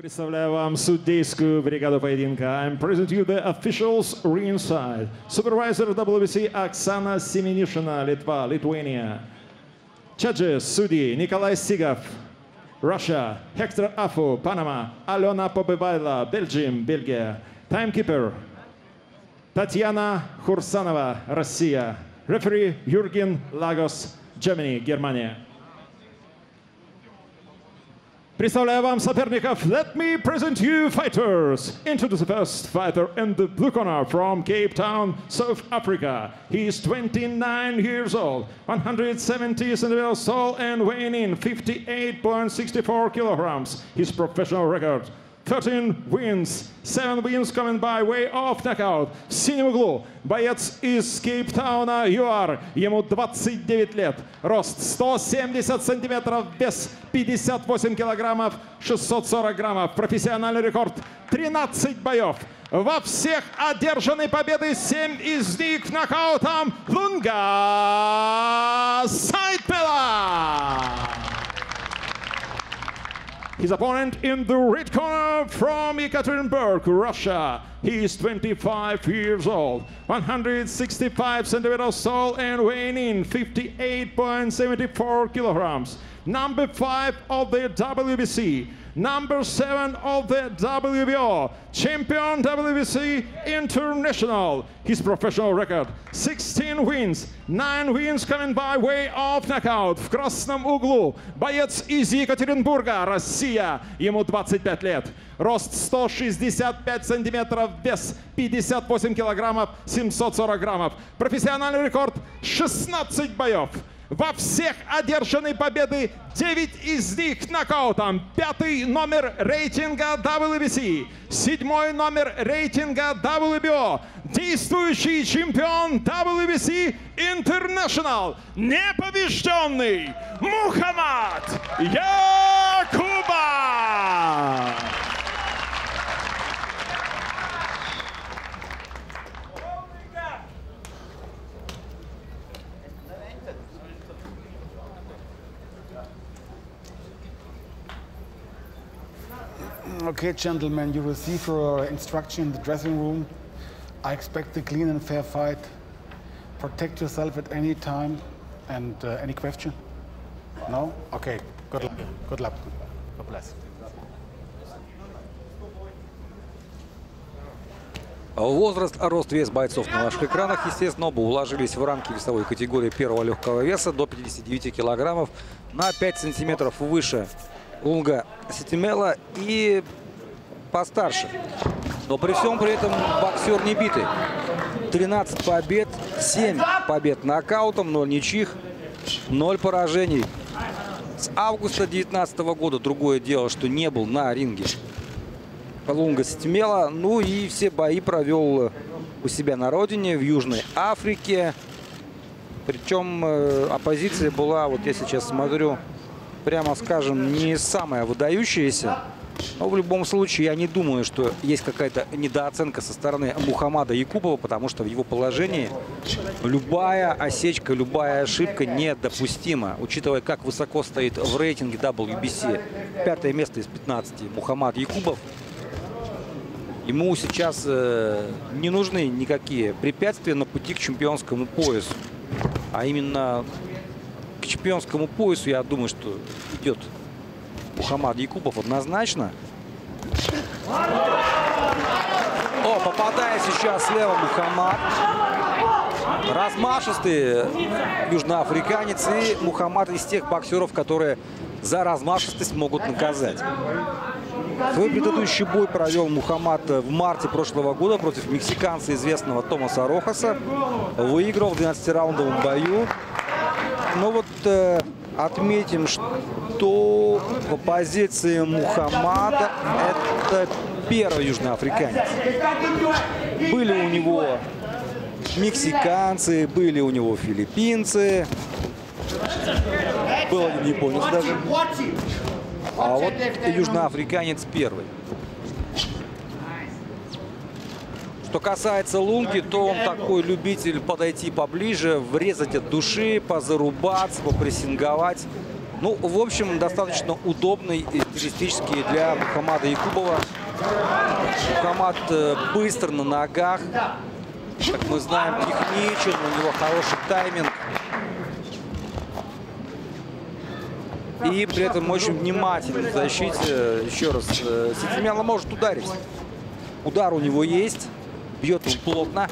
Представляю вам судейскую бригаду поединка. I'm present you the officials ringside. Supervisor WBC Оксана Семенишина, Литва, Lithuania. Judges, судьи Николай Сигов, Russia, Hector Afu, Panama, Алена Побывайла, Belgium, Бельгия. Timekeeper, Татьяна Хурсанова, Россия. Рефери Юрген Лагос, Германия. Представляю вам соперников. Let me present you fighters. Introduce the first fighter in the blue corner from Cape Town, South Africa. He is 29 years old, 170 centimeters tall and weighing in 58.64 kilograms. His professional record 13 wins, 7 wins coming by way of knockout. В синем углу боец из Кейптауна ЮАР. Ему 29 лет. Рост 170 сантиметров, вес 58 килограммов, 640 граммов. Профессиональный рекорд 13 боев. Во всех одержаны победы, 7 из них нокаутом Лунга Сайпела. His opponent in the red corner from Ekaterinburg, Russia. He is 25 years old, 165 centimeters tall and weighing in 58.74 kilograms. Number five of the WBC, number seven of the WBO, champion WBC International. His professional record 16 wins, 9 wins coming by way of knockout. В красном углу боец из Екатеринбурга, Россия. Ему 25 лет. Рост 165 сантиметров, вес 58 килограммов, 740 граммов. Профессиональный рекорд 16 боев. Во всех одержаны победы 9 из них нокаутом. Пятый номер рейтинга WBC. Седьмой номер рейтинга WBO. Действующий чемпион WBC International. Непобежденный Мухаммад Якуба. Okay, gentlemen, you receive your instruction in the dressing room. I expect a clean and fair fight. Protect yourself at any time. And uh, any question? No? Okay. Good luck. Good luck. God bless. Возраст, рост, вес бойцов на ваших экранах, естественно, оба уложились в рамки весовой категории первого легкого веса до 59 килограммов на 5 сантиметров выше Лунга Ситимела и постарше. Но при всем при этом боксер не битый. 13 побед, 7 побед нокаутом, 0 ничьих, 0 поражений. С августа 2019 года другое дело, что не был на ринге. Лунга Ситимела. Ну и все бои провел у себя на родине, в Южной Африке. Причем э, оппозиция была, вот я сейчас смотрю, прямо скажем, не самая выдающаяся. Но в любом случае я не думаю, что есть какая-то недооценка со стороны Мухаммада Якупова, потому что в его положении любая осечка, любая ошибка недопустима, учитывая, как высоко стоит в рейтинге WBC. Пятое место из 15 Мухаммад Якубов. Ему сейчас э, не нужны никакие препятствия на пути к чемпионскому поясу. А именно к чемпионскому поясу, я думаю, что идет Мухаммад Якупов однозначно. О, попадает сейчас слева Мухаммад. Размашистый южноафриканец и Мухаммад из тех боксеров, которые за размашистость могут наказать. Свой предыдущий бой провел Мухаммад в марте прошлого года против мексиканца известного Томаса Рохаса. Выиграл в 12-раундовом бою. Но вот э, отметим, что по позиции Мухаммада это первый южноафриканец. Были у него мексиканцы, были у него филиппинцы. Был один японец даже. А вот южноафриканец первый. Что касается Лунги, то он такой любитель подойти поближе, врезать от души, позарубаться, попрессинговать. Ну, в общем, достаточно удобный и стилистический для Мухаммада Якубова. Мухаммад э, быстр на ногах. Как мы знаем, техничен, у него хороший тайминг. И при этом очень внимателен в защите. Еще раз, э, Ситимяла может ударить. Удар у него есть. Бьет он плотно.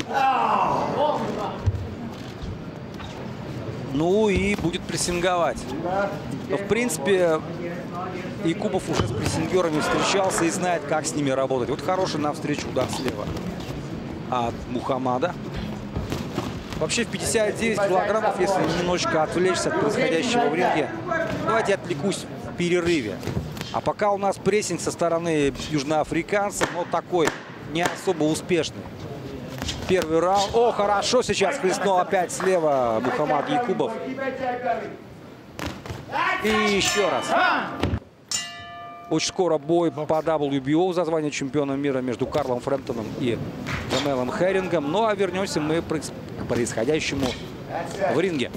Ну и будет прессинговать. В принципе, Якубов уже с прессингерами встречался и знает, как с ними работать. Вот хороший навстречу удар слева от Мухаммада. Вообще в 59 килограммов, если немножечко отвлечься от происходящего в ринге, давайте отвлекусь в перерыве. А пока у нас прессинг со стороны южноафриканцев, но такой не особо успешный. Первый раунд. О, хорошо сейчас хлестнул опять слева Мухаммад Якубов. И еще раз. Очень скоро бой по WBO за звание чемпиона мира между Карлом Фрэмптоном и Джамелом Херингом. Ну а вернемся мы к происходящему в ринге.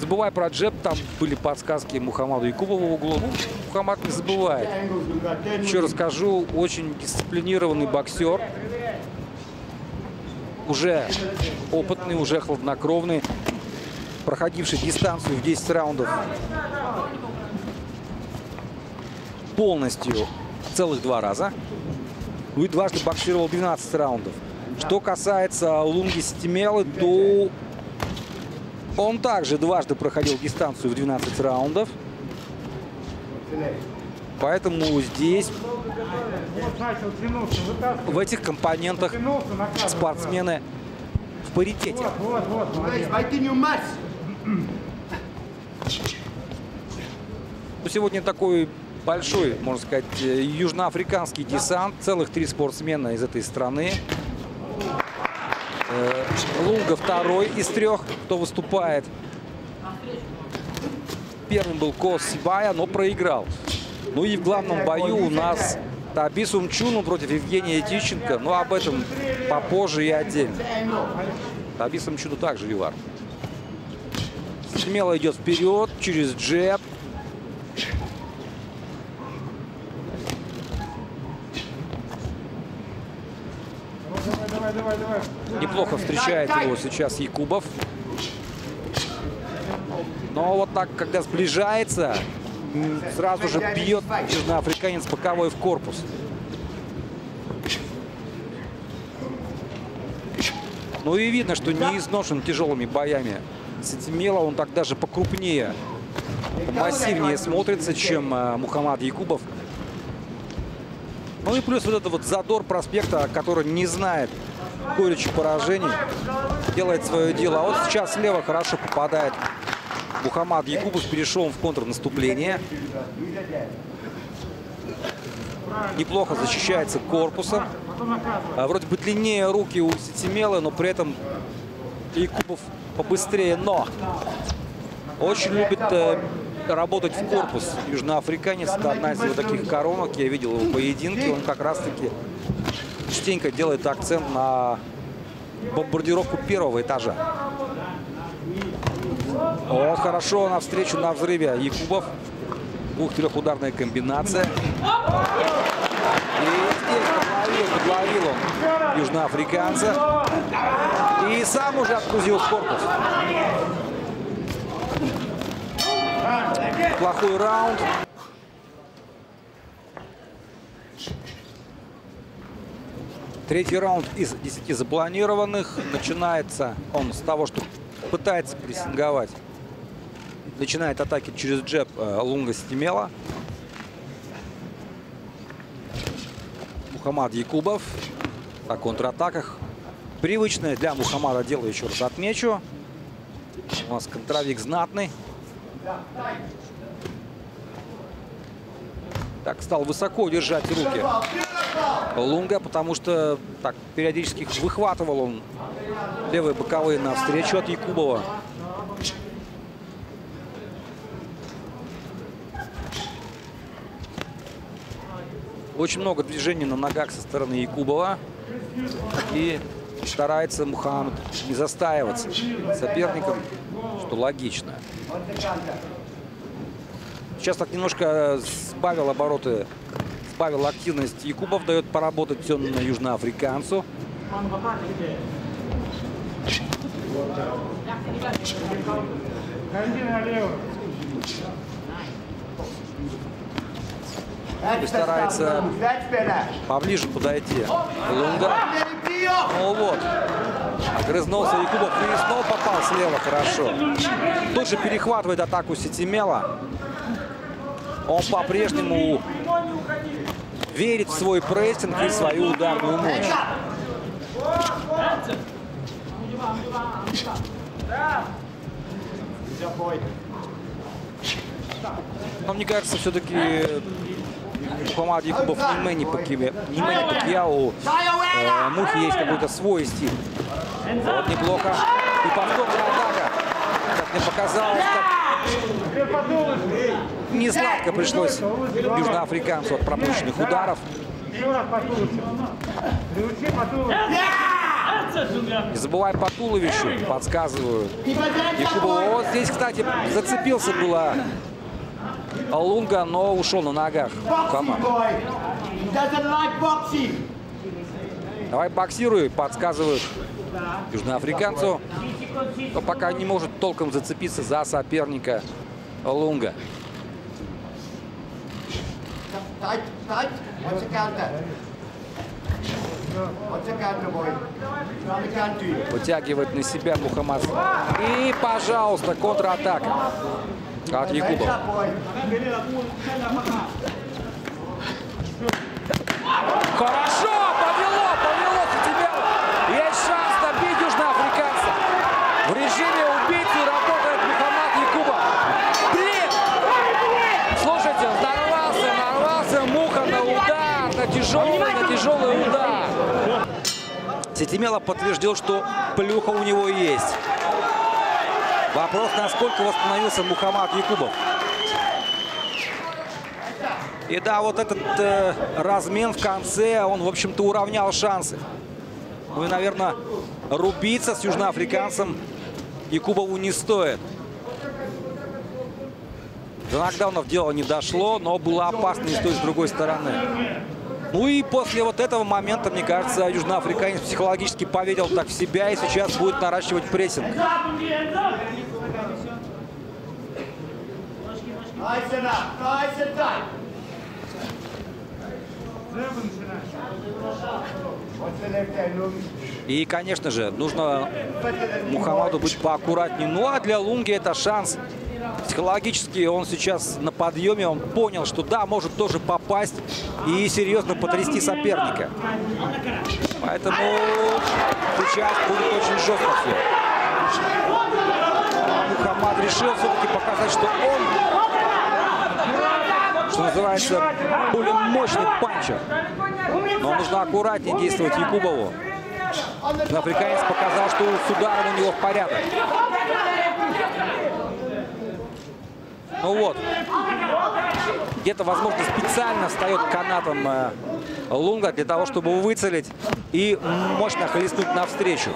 Забывай про джеб, там были подсказки Мухаммаду Якубову в углу. Ну, Мухаммад не забывает. Еще расскажу, очень дисциплинированный боксер. Уже опытный, уже хладнокровный проходивший дистанцию в 10 раундов полностью целых два раза. Ну и дважды боксировал 12 раундов. Что касается Лунги Стимелы, то он также дважды проходил дистанцию в 12 раундов. Поэтому здесь в этих компонентах спортсмены в паритете. Ну, сегодня такой большой, можно сказать, э, южноафриканский десант. Целых три спортсмена из этой страны. Э, Лунга второй из трех, кто выступает. Первым был Кос Сибая, но проиграл. Ну и в главном бою у нас Табисум Чуну против Евгения Тищенко. Но об этом попозже и отдельно. Табисум Чуну также Вивар. Смело идет вперед через джеб. Неплохо встречает его сейчас Якубов. Но вот так, когда сближается, сразу же бьет южноафриканец боковой в корпус. Ну и видно, что не изношен тяжелыми боями. Сетимела, он так даже покрупнее, массивнее смотрится, чем э, Мухаммад Якубов. Ну и плюс вот этот вот задор проспекта, который не знает горечи поражений, делает свое дело. А вот сейчас слева хорошо попадает Мухаммад Якубов, перешел в контрнаступление. Неплохо защищается корпусом. А вроде бы длиннее руки у Сетимелы, но при этом Якубов побыстрее. Но очень любит э, работать в корпус южноафриканец. Это одна из его таких коронок. Я видел его в поединке. Он как раз-таки частенько делает акцент на бомбардировку первого этажа. Вот хорошо навстречу на взрыве Якубов. Двух-трехударная комбинация. И здесь подловил, подловил он южноафриканца. И сам уже отгрузил в корпус. Плохой раунд. Третий раунд из 10 запланированных. Начинается он с того, что пытается прессинговать. Начинает атаки через джеб э, Лунга Стимела. Мухаммад Якубов на контратаках. Привычное для Мухаммада дело, еще раз отмечу. У нас контравик знатный. Так, стал высоко держать руки Лунга, потому что так периодически выхватывал он левые боковые навстречу от Якубова. Очень много движений на ногах со стороны Якубова. И старается Мухаммад не застаиваться соперником. что логично. Сейчас так немножко сбавил обороты, сбавил активность. Якубов дает поработать темно южноафриканцу. И старается поближе подойти. Лунга. Ну вот. Огрызнулся Якубов и снова попал слева хорошо. Тут же перехватывает атаку Сетимела. Он по-прежнему верит в свой прессинг и свою ударную мощь. Но мне кажется, все-таки Мухаммад Якубов не Мэнни Пакьяо, э, Мухи есть какой-то свой стиль. Вот неплохо. И повторная атака. Как мне показалось, как не сладко пришлось южноафриканцу от пропущенных ударов. Не забывай по туловищу, подсказывают. Якубова. Вот здесь, кстати, зацепился было Лунга, но ушел на ногах. Команд. Давай боксируй, подсказывают южноафриканцу. Но пока не может толком зацепиться за соперника Лунга. Touch, touch. What's the counter? What's the counter, boy? From the country. Вытягивает на себя Мухаммад. И, пожалуйста, контратака от Якубова. boy. Хорошо, повело, повело Сетимел. Есть шанс добить южноафриканца. В режиме убийцы работает Мухаммад Якубов. Блин! Слушайте, нарвался, нарвался Муха на удар, на тяжелый, удар. Сетимела подтвердил, что плюха у него есть. Вопрос, насколько восстановился Мухаммад Якубов. И да, вот этот э, размен в конце, он, в общем-то, уравнял шансы. Ну и, наверное, рубиться с южноафриканцем Якубову не стоит. До нокдаунов дело не дошло, но было опасно и с той, и с другой стороны. Ну и после вот этого момента, мне кажется, южноафриканец психологически поверил так в себя и сейчас будет наращивать прессинг. И, конечно же, нужно Мухаммаду быть поаккуратнее. Ну а для Лунги это шанс. Психологически он сейчас на подъеме, он понял, что да, может тоже попасть и серьезно потрясти соперника. Поэтому сейчас будет очень жестко все. Мухаммад решил все-таки показать, что он, что называется, более мощный панчер. Но нужно аккуратнее действовать Якубову. Африканец показал, что с ударом у него в порядок. Ну вот. Где-то, возможно, специально встает канатом э, Лунга для того, чтобы выцелить и мощно хлестнуть навстречу.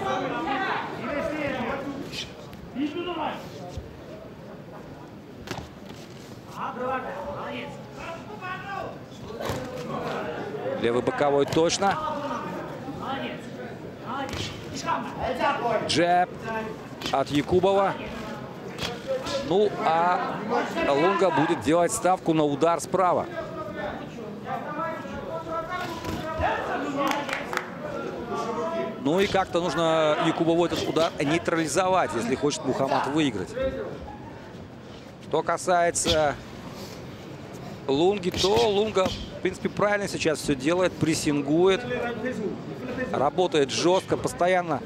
Левый боковой точно. Джеб от Якубова. Ну, а Лунга будет делать ставку на удар справа. Ну и как-то нужно Якубову этот удар нейтрализовать, если хочет Мухаммад выиграть. Что касается Лунги, то Лунга, в принципе, правильно сейчас все делает, прессингует, работает жестко, постоянно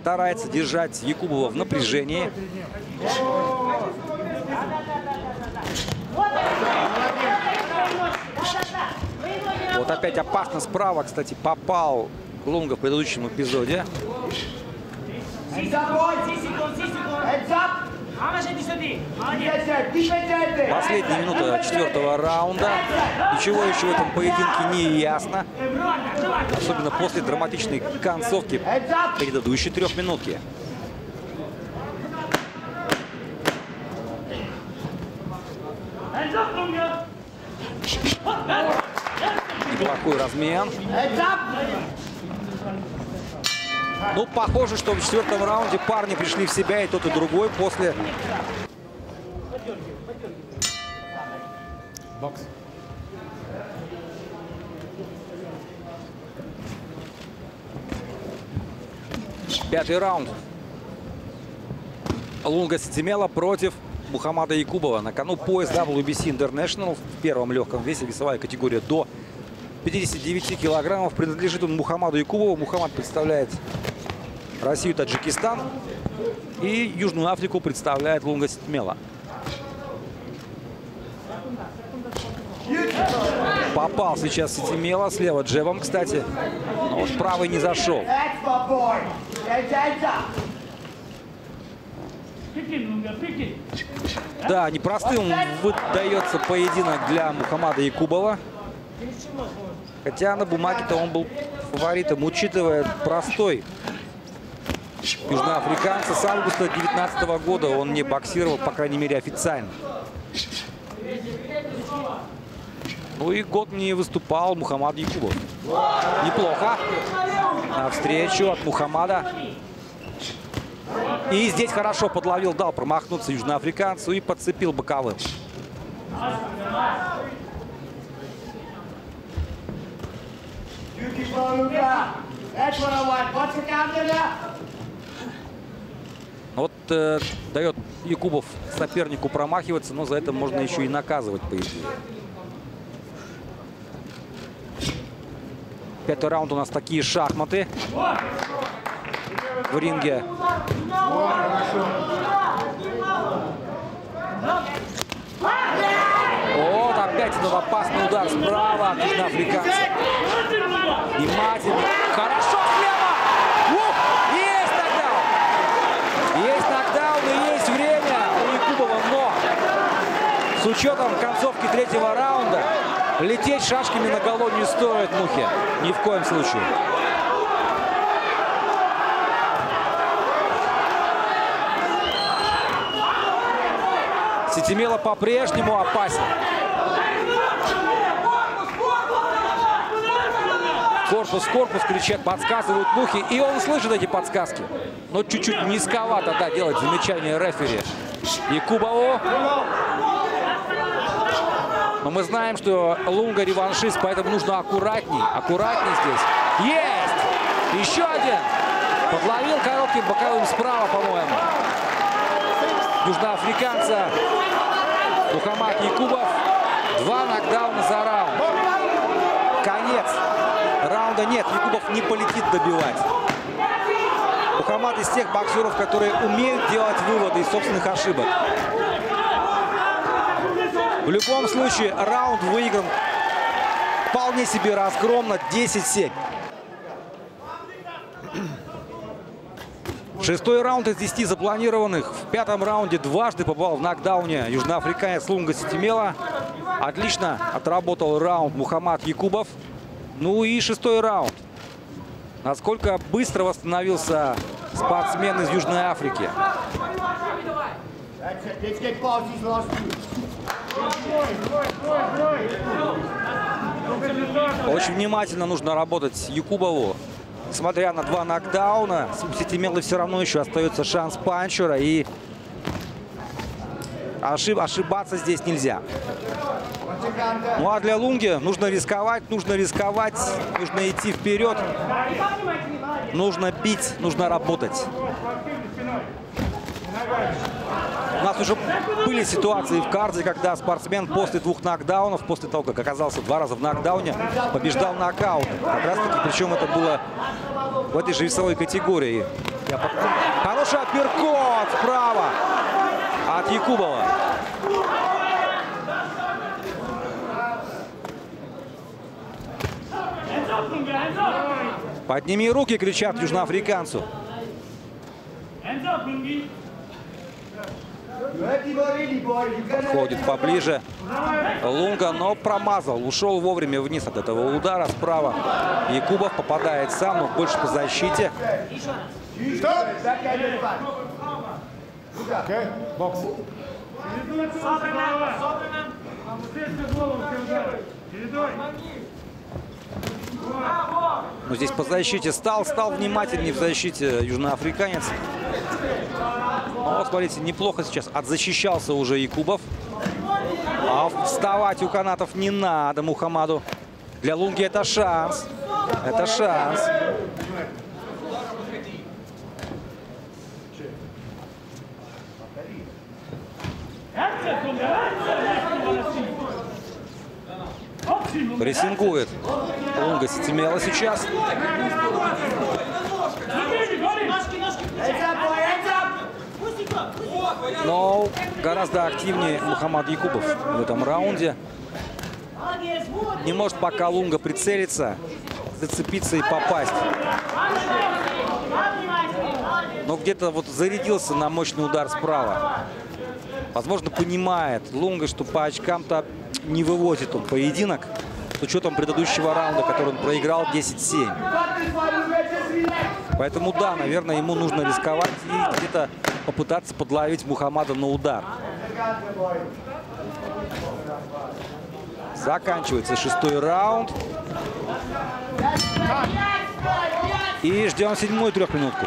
старается держать Якубова в напряжении. Вот опять опасно справа, кстати, попал Лунга в предыдущем эпизоде. Последняя минута четвертого раунда. Ничего еще в этом поединке не ясно. Особенно после драматичной концовки предыдущей трехминутки. Неплохой размен. Ну, похоже, что в четвертом раунде парни пришли в себя, и тот, и другой после Box. Пятый раунд. Лунга Ситимела против Мухаммада Якубова. На кону пояс WBC International в первом легком весе. Весовая категория до 59 килограммов. Принадлежит он Мухаммаду Якубову. Мухаммад представляет Россию, Таджикистан. И Южную Африку представляет Лунга Ситимела. Попал сейчас Ситимела. Слева джебом, кстати. Но вот правый не зашел. Да, непростым выдается поединок для Мухаммада Якубова. Хотя на бумаге-то он был фаворитом, учитывая простой южноафриканца. С августа 2019 года он не боксировал, по крайней мере, официально. Ну и год не выступал Мухаммад Якубов. Неплохо. Навстречу от Мухаммада. И здесь хорошо подловил, дал промахнуться южноафриканцу и подцепил боковым. Looking up. That's what I want. What's the counter now? Вот э, дает Якубов сопернику промахиваться, но за это можно еще и наказывать, по идее. Пятый раунд у нас такие шахматы в ринге. Опять этот опасный удар справа от южноафриканца. Внимательно. Хорошо слева! Ух! Есть нокдаун! Есть нокдаун и есть время у Якубова, но с учетом концовки третьего раунда лететь шашками на голову не стоит Мухе. Ни в коем случае. Сетимела по-прежнему опасен. Корпус, корпус кричат, подсказывают мухи. И он слышит эти подсказки. Но чуть-чуть низковато, да, делать замечание рефери. Якубову. Но мы знаем, что Лунга реваншист, поэтому нужно аккуратней. Аккуратней здесь. Есть! Еще один. Подловил коротким боковым справа, по-моему. Южноафриканца Мухаммад Якубов. Два нокдауна за раунд. Конец. Раунда нет. Якубов не полетит добивать. Мухаммад из тех боксеров, которые умеют делать выводы из собственных ошибок. В любом случае, раунд выигран вполне себе разгромно 10-7. Шестой раунд из 10 запланированных. В пятом раунде дважды попал в нокдауне южноафриканец Лунга Ситимела. Отлично отработал раунд Мухаммад Якубов. Ну и шестой раунд. Насколько быстро восстановился спортсмен из Южной Африки. Очень внимательно нужно работать Якубову. Несмотря на два нокдауна, у Ситимелы все равно еще остается шанс панчера. И ошиб, ошибаться здесь нельзя. Ну а для Лунги нужно рисковать, нужно рисковать, нужно идти вперед, нужно бить, нужно работать. У нас уже были ситуации в карте, когда спортсмен после двух нокдаунов, после того, как оказался два раза в нокдауне, побеждал нокаут. Как раз таки, причем это было в этой же весовой категории. Хороший апперкот справа от Якубова. Подними руки, кричат южноафриканцу. You heard him already, boy. You can Ходит поближе. Лунга, но промазал. Ушел вовремя вниз от этого удара справа. Якубов попадает сам, но больше по защите. Back end of the back. Okay, box. Но здесь по защите стал, стал внимательнее в защите южноафриканец. Но, смотрите, неплохо сейчас отзащищался уже Якубов. А вставать у канатов не надо Мухаммаду. Для Лунги это шанс. Это шанс. Прессингует Лунга Сетимела сейчас. Но гораздо активнее Мухаммад Якубов в этом раунде. Не может пока Лунга прицелиться, зацепиться и попасть. Но где-то вот зарядился на мощный удар справа. Возможно, понимает Лунга, что по очкам-то не вывозит он поединок. С учетом предыдущего раунда, который он проиграл 10-7. Поэтому да, наверное, ему нужно рисковать и где-то попытаться подловить Мухаммада на удар. Заканчивается шестой раунд. И ждем седьмую трехминутку.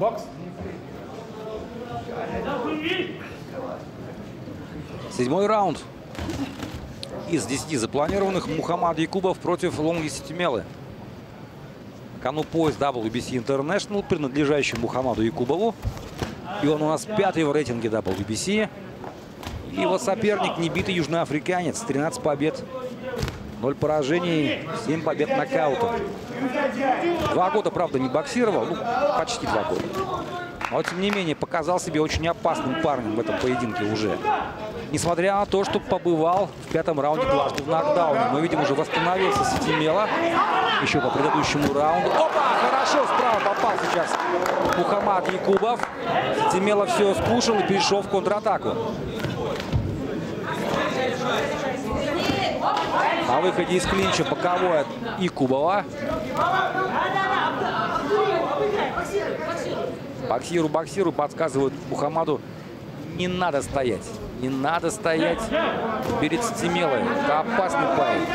Box. Седьмой раунд. Из 10 запланированных Мухаммад Якубов против Лонги Ситимелы. На кону пояс WBC International, принадлежащий Мухаммаду Якубову. И он у нас пятый в рейтинге WBC. Его соперник небитый южноафриканец. 13 побед, 0 поражений, 7 побед нокаутом. Два года, правда, не боксировал. Ну, почти два года. Но, тем не менее, показал себя очень опасным парнем в этом поединке уже. Несмотря на то, что побывал в пятом раунде дважды в нокдауне. Мы видим, уже восстановился Сетимела. Еще по предыдущему раунду. Опа! Хорошо справа попал сейчас Мухаммад Якубов. Сетимела все скушал и перешел в контратаку. На выходе из клинча боковой от Якубова. Боксиру, боксиру подсказывают Мухаммаду. Не надо стоять. Не надо стоять перед Стемелой. Это опасный парень.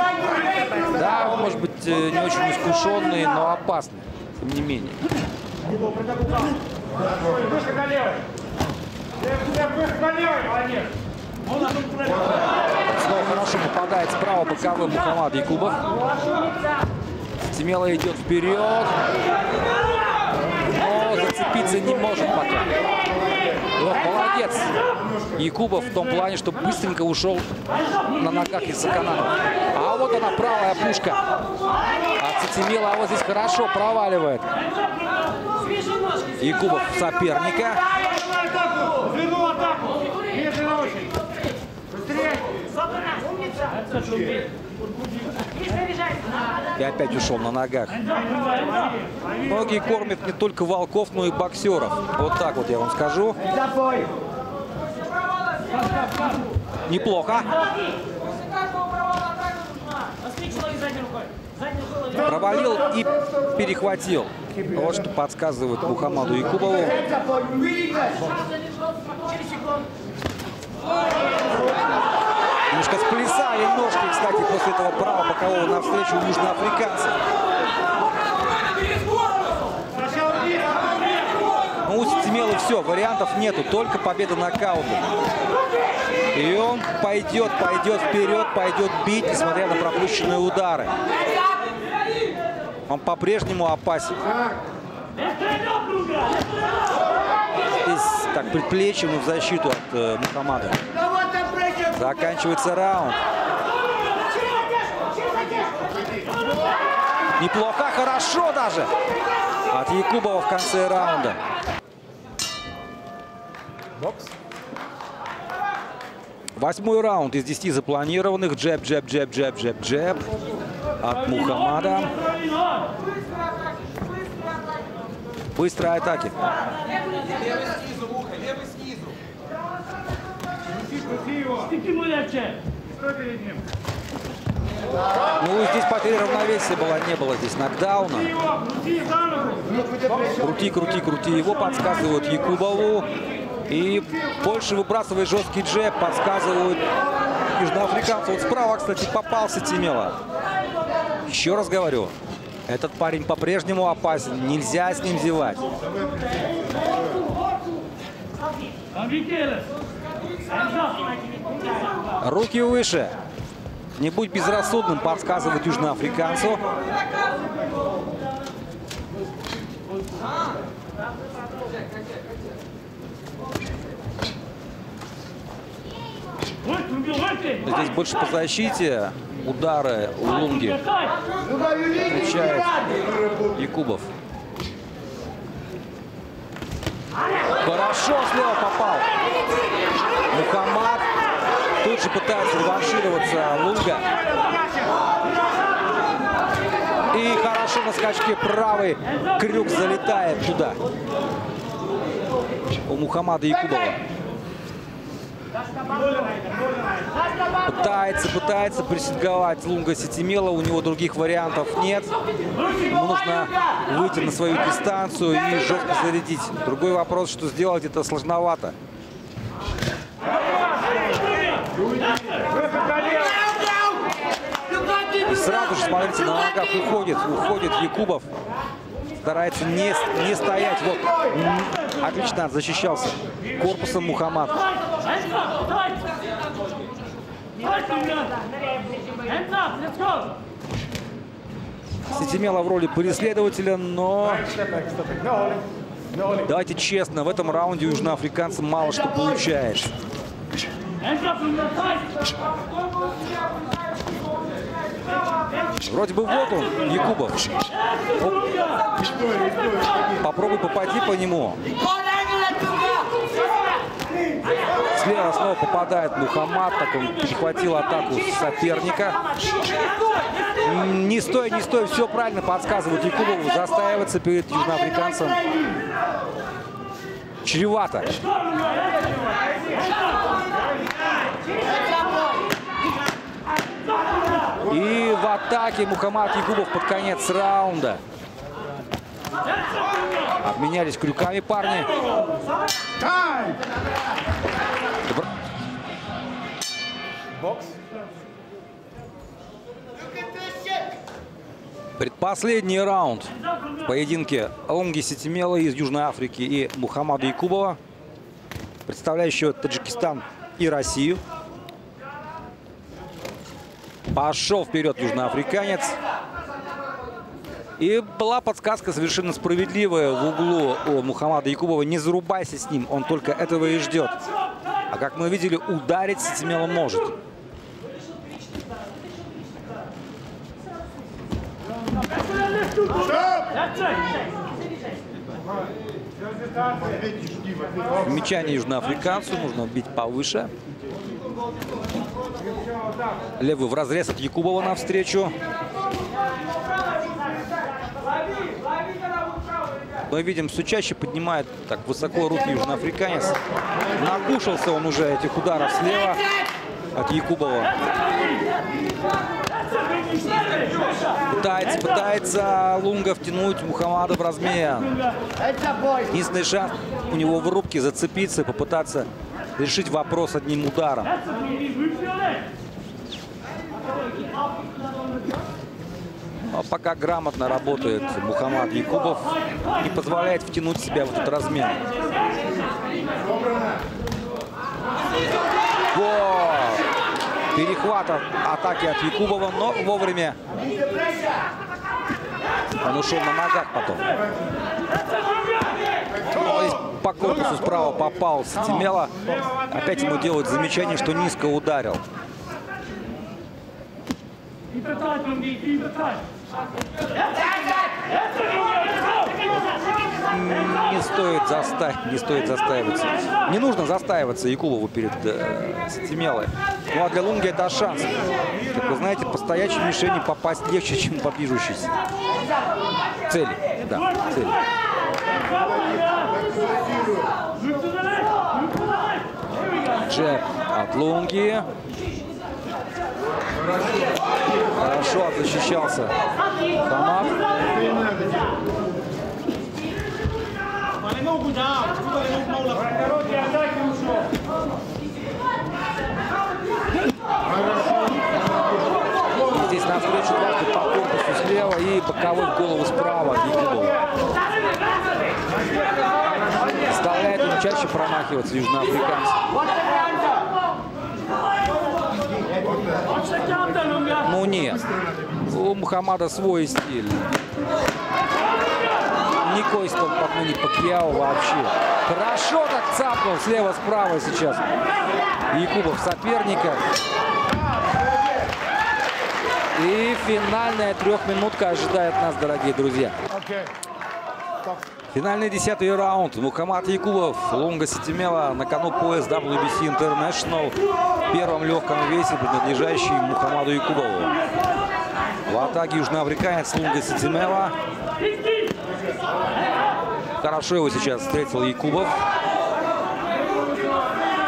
Да, может быть, э, не очень искушенный, но опасный. Тем не менее. Снова хорошо попадает справа боковым Мухаммад Якубов. Стемела идет вперед. Зацепиться не может пока. Вот, молодец. Якубов в том плане, что быстренько ушел на ногах из-за каната. А вот она, правая пушка. От Цитимила, а вот здесь хорошо проваливает. Якубов соперника. Быстрее! И опять ушел на ногах. Ноги кормят не только волков, но и боксеров. Вот так вот я вам скажу. Неплохо. Провалил и перехватил. Вот что подсказывает Мухаммаду Якубову. Good! Немножко сплясали ножки, кстати, после этого права бокового навстречу южноафриканца. Ну, у Стемелы все, вариантов нету, только победа нокаутом. И он пойдет, пойдет вперед, пойдет бить, несмотря на пропущенные удары. Он по-прежнему опасен. Здесь так предплечьем и в защиту от э, Мухаммада. Заканчивается раунд. Неплохо, хорошо даже от Якубова в конце раунда. Box. Восьмой раунд из 10 запланированных. Джеб, джеб, джеб, джеб, джеб, джеб от Мухаммада. Быстрые атаки. Ну, здесь потеря равновесия была, не было здесь нокдауна. Крути, крути, крути. Его подсказывают Якубову. И больше выбрасывает жесткий джеб, подсказывают южноафриканцу. Вот справа, кстати, попался Тимела. Еще раз говорю, этот парень по-прежнему опасен. Нельзя с ним зевать. Руки выше. Не будь безрассудным, подсказывает южноафриканцу. Здесь больше по защите. Удары Лунги встречает Якубов. Хорошо слева попал. Мухаммад тут же пытается реваншироваться Лунга. И хорошо на скачке правый крюк залетает туда. У Мухаммада Якубова. Пытается, пытается прессинговать Лунга Сетимела. У него других вариантов нет. Ему нужно выйти на свою дистанцию и жестко зарядить. Другой вопрос, что сделать это сложновато. Сразу же, смотрите, на ногах уходит, уходит Якубов. Старается не, не стоять. Вот, отлично защищался корпусом Мухаммад. Сетимела в роли преследователя, но... Давайте честно, в этом раунде у южноафриканца мало что получается. Вроде бы вот он, Якубов. Попробуй попади по нему. Слева снова попадает Мухаммад. Так он перехватил атаку соперника. Не стой, не стой. Все правильно подсказывают Якубову. Застаиваться перед южноафриканцем. Чревато. И в атаке Мухаммад Якубов под конец раунда. Обменялись крюками парни. Бокс. Предпоследний раунд в поединке Лонги Сетимела из Южной Африки и Мухаммада Якубова, представляющего Таджикистан и Россию. Пошел вперед южноафриканец. И была подсказка совершенно справедливая в углу у Мухаммада Якубова. Не зарубайся с ним, он только этого и ждет. А как мы видели, ударить Сетимела может. Замечание южноафриканцу. Нужно бить повыше. Левый в разрез от Якубова навстречу. Мы видим, все чаще поднимает так высоко руки южноафриканец. Накушался он уже этих ударов слева от Якубова. Пытается, пытается Лунга втянуть Мухаммада в размен. Единственный шанс у него в рубке зацепиться и попытаться решить вопрос одним ударом. Но пока грамотно работает Мухаммад Якубов и позволяет втянуть себя в этот размен. Во! Перехват атаки от Якубова, но вовремя он ушел на ногах потом. По корпусу справа попал Сетимела. Опять ему делают замечание, что низко ударил. Не стоит заставить, не стоит застаиваться. Не нужно застаиваться Якубову перед э, Сетимелой. Ну а для Лунги это шанс. Как вы знаете, по стоячей мишени попасть легче, чем по движущейся. Цели, да, цели. Джеб от Лунги. Хорошо защищался Хамак. Здесь на встречу каждый по корпусу слева и боковой голову справа Николу. Заставляет он чаще промахиваться южноафриканцев. Ну нет, у Мухаммада свой стиль. Никакой столкновений по Пакьяо вообще. Хорошо так цапнул слева-справа сейчас. Якубов соперника. И финальная трехминутка ожидает нас, дорогие друзья. Финальный десятый раунд. Мухаммад Якубов, Лунга Ситимела на кону пояс WBC International первом легком весе, принадлежащий Мухаммаду Якубову. В атаке южноафриканец Лунга Ситимела. Хорошо его сейчас встретил Якубов.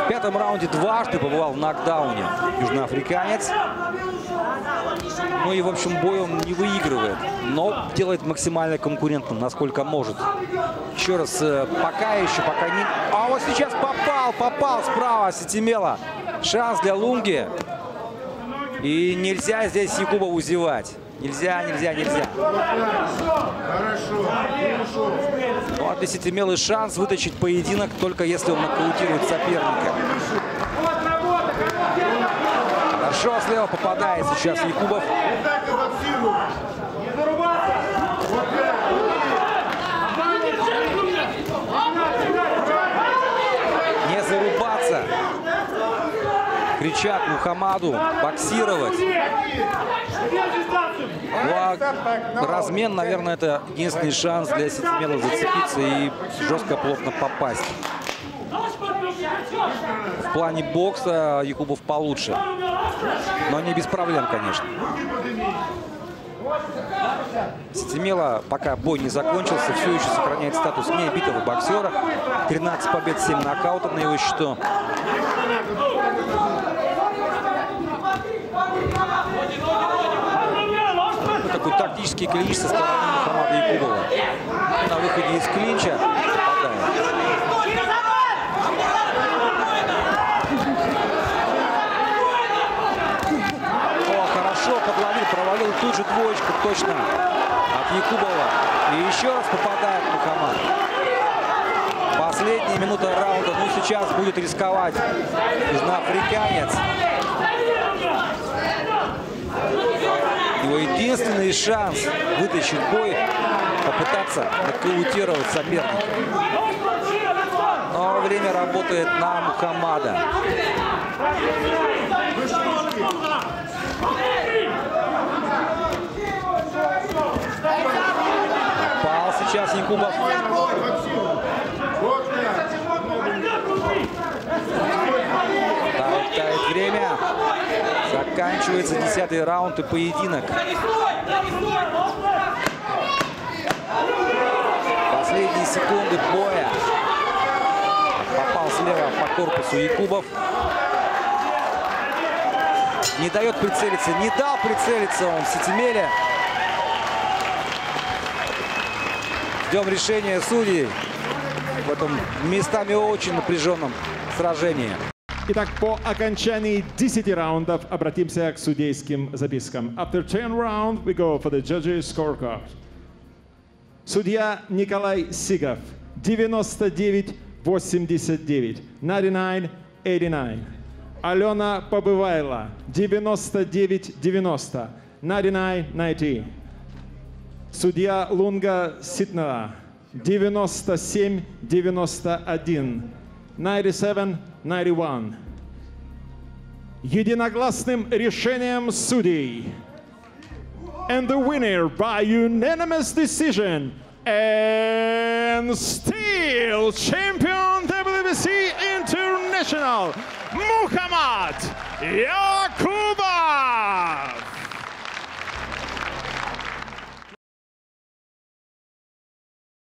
В пятом раунде дважды побывал в нокдауне южноафриканец. Ну и, в общем, бой он не выигрывает, но делает максимально конкурентным, насколько может. Еще раз, э, пока еще, пока не... А вот сейчас попал, попал справа Сетимела. Шанс для Лунги. И нельзя здесь Якубову зевать. Нельзя, нельзя, нельзя. Ну, а для Сетимелы шанс вытащить поединок, только если он нокаутирует соперника. Хорошо слева попадает сейчас Якубов. Не зарубаться. Кричат Мухаммаду боксировать. Ну, а размен, наверное, это единственный шанс для Сетимела зацепиться и жестко, плотно попасть. В плане бокса Якубов получше. Но не без проблем, конечно. Стемела, пока бой не закончился, все еще сохраняет статус необитого боксера. 13 побед, 7 нокаутов на его счету. Такой тактический клинч со стороны Мухаммада Якубова. На выходе из клинча попадает. О, хорошо подловил, провалил тут же двоечку точно от Якубова. И еще раз попадает Мухаммад. Последняя минута раунда. Ну, сейчас будет рисковать южноафриканец. Его единственный шанс вытащить бой, попытаться нокаутировать соперника. Но время работает на Мухаммада. Пал сейчас Якубов. Заканчивается десятый раунд и поединок. Последние секунды боя. Попал слева по корпусу Якубов. Не дает прицелиться. Не дал прицелиться он Сетимеле. Ждем решения судей в этом местами очень напряженном сражении. Итак, по окончании 10 раундов обратимся к судейским запискам. After 10 rounds, we go for the judges' scorecard. Судья Николай Сигов, 99-89, 99-89. Алена Побывайла, 99-90, 99-90. Судья Лунга Ситнера, 97-91, 97-91. Единогласным решением судей. And the winner by unanimous decision and still champion WBC International, Muhammad Yakuba!